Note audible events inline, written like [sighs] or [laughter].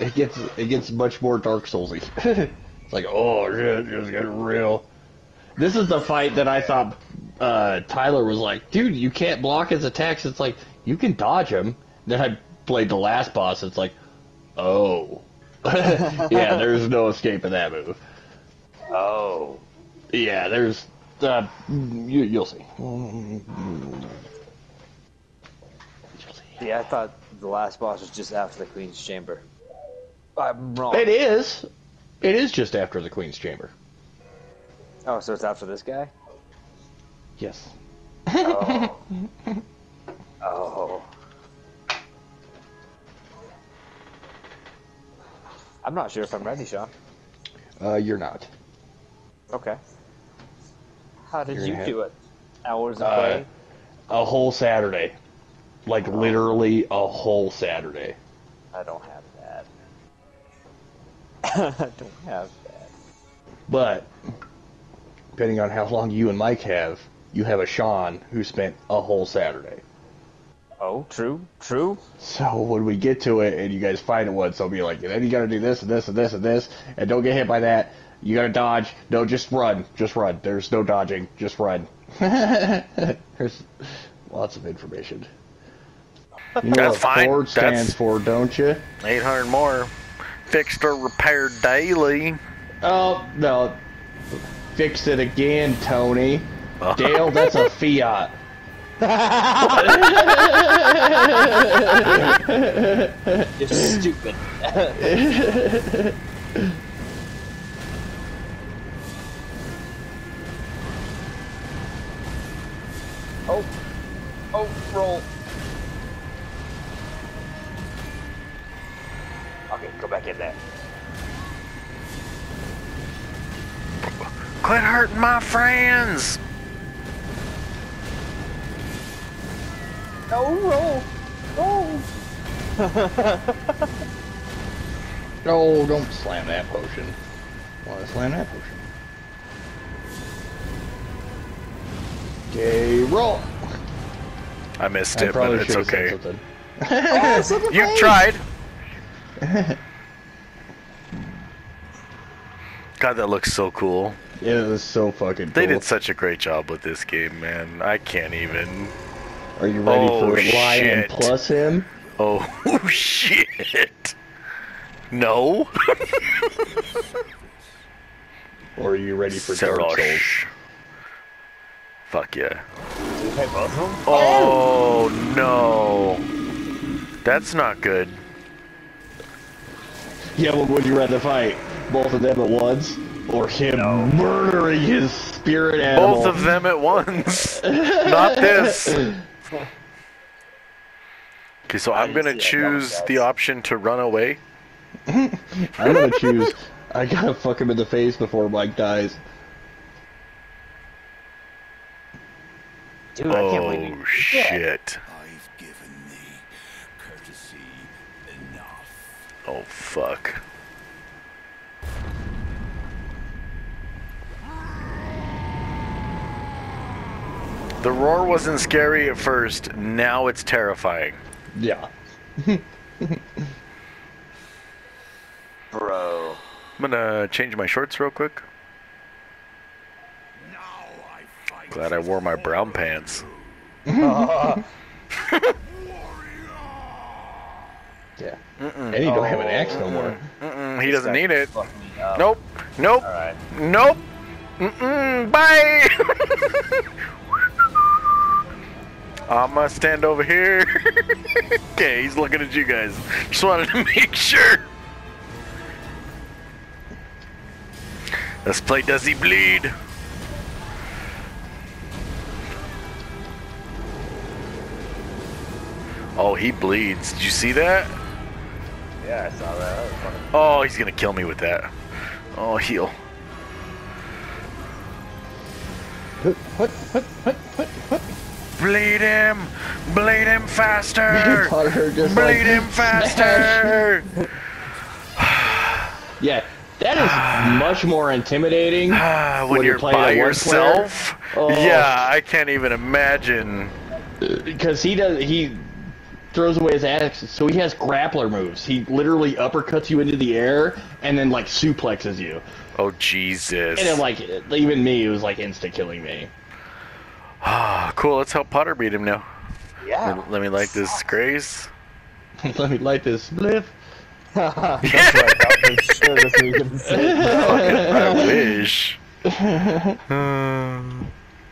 it gets it gets much more Dark Soulsy. it's like, oh shit, it's getting real. This is the fight that I thought uh, Tyler was like, dude, you can't block his attacks. It's like you can dodge him. Then I played the last boss. It's like, oh, [laughs] yeah, there's no escaping that move. Oh. Yeah, there's. Uh, you, you'll see. Yeah, I thought the last boss was just after the Queen's Chamber. I'm wrong. It is. It is just after the Queen's Chamber. Oh, so it's after this guy? Yes. [laughs] Oh. oh. I'm not sure if I'm ready, Sean. Uh, you're not. Okay. How did You're you gonna do it? Hours of Uh, play? A whole Saturday. Like literally a whole Saturday. I don't have that. I [laughs] don't have that. But depending on how long you and Mike have, you have a Sean who spent a whole Saturday. Oh, true, true. So when we get to it and you guys find it once, I'll be like, then you gotta do this and this and this and this, and don't get hit by that. You gotta dodge. No, just run. Just run. There's no dodging. Just run. [laughs] There's lots of information. You know That's what fine. Ford stands That's- for, don't you? 800 more. Fixed or repaired daily. Oh, no. Fix it again, Tony. Oh. Dale, that's a Fiat. [laughs] You're stupid. [laughs] oh. Oh, roll. Go back in there. Quit hurting my friends. No, roll. Oh. Oh, oh. [laughs] don't slam that potion. Want to slam that potion? Okay, roll. I missed I it, but it's should have said okay. something. [laughs] You tried. [laughs] God, that looks so cool. It was so fucking cool. They did such a great job with this game, man. I can't even. Are you ready Oh, for Lion plus him? Oh, [laughs] shit. No. [laughs] Or are you ready for Dark Souls? Fuck yeah. Okay, both of them? Oh, no. That's not good. Yeah, but would you rather fight both of them at once, or him murdering his spirit animal? Both of them at once. [laughs] Not this. Okay, so I'm gonna see that coming, choose the option to run away. [laughs] I'm gonna choose. I gotta fuck him in the face before Mike dies. Dude, I can't believe Oh you. shit. I've given thee courtesy enough. Oh fuck. The roar wasn't scary at first, now it's terrifying. Yeah. [laughs] Bro. I'm gonna change my shorts real quick. Now I fight Glad I wore my brown pants. [laughs] [laughs] Yeah. And you don't have an axe no more. Mm-mm, he doesn't need it. Fuck me up. Nope. Nope. Alright. Nope. Mm-mm. Bye. I'ma stand over here. [laughs] okay, he's looking at you guys. Just wanted to [laughs] make sure. Let's play Does He Bleed? Oh, he bleeds. Did you see that? Yeah, I saw that. That was funny. Oh, he's gonna kill me with that. Oh, heal. Bleed him! Bleed him faster! [laughs] Bleed like, him [laughs] faster! [sighs] Yeah, that is [sighs] much more intimidating [sighs] when, When you're, playing by yourself? Oh. Yeah, I can't even imagine. Uh, because he does he throws away his axe, so he has grappler moves. He literally uppercuts you into the air and then like suplexes you. Oh Jesus. And then like even me, it was like insta killing me. Ah, [sighs] cool. Let's help Potter beat him now. Yeah. Let, me, let me light this grace. [laughs] Let me light this spliff. [laughs] That's what I thought sure this weekend. [laughs] I wish. Uh,